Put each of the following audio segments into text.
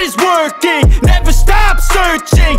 got is working. Never stop searching,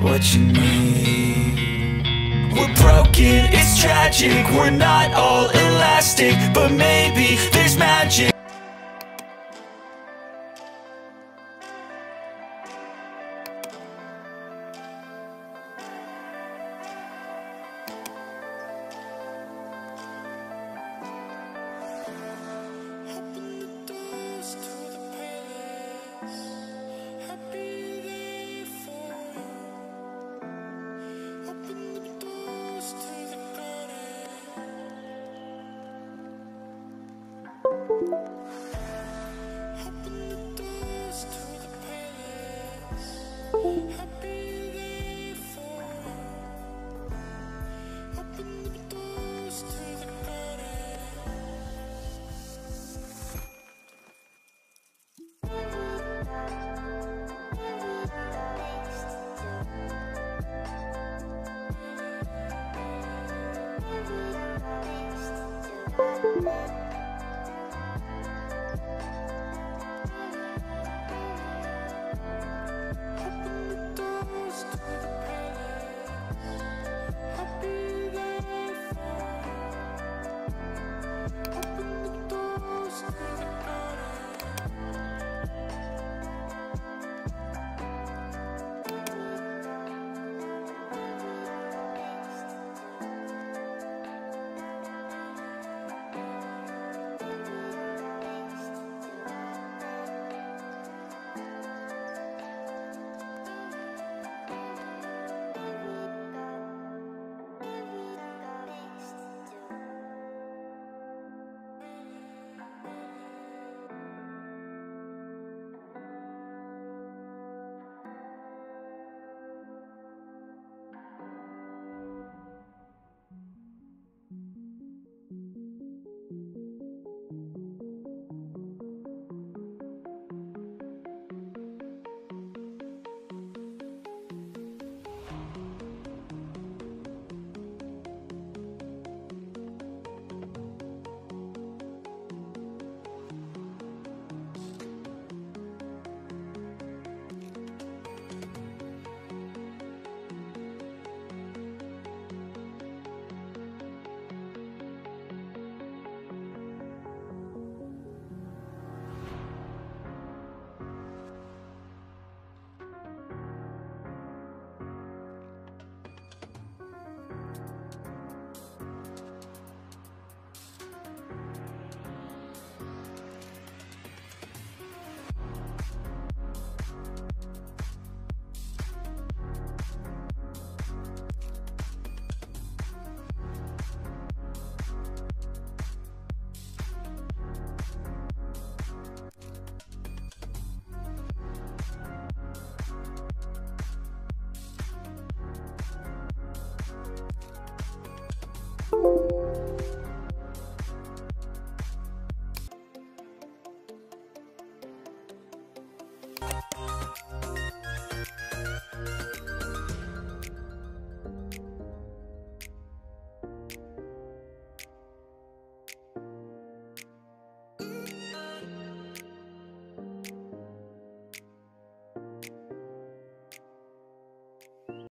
What you need We're broken, it's tragic. We're not all elastic But maybe there's magic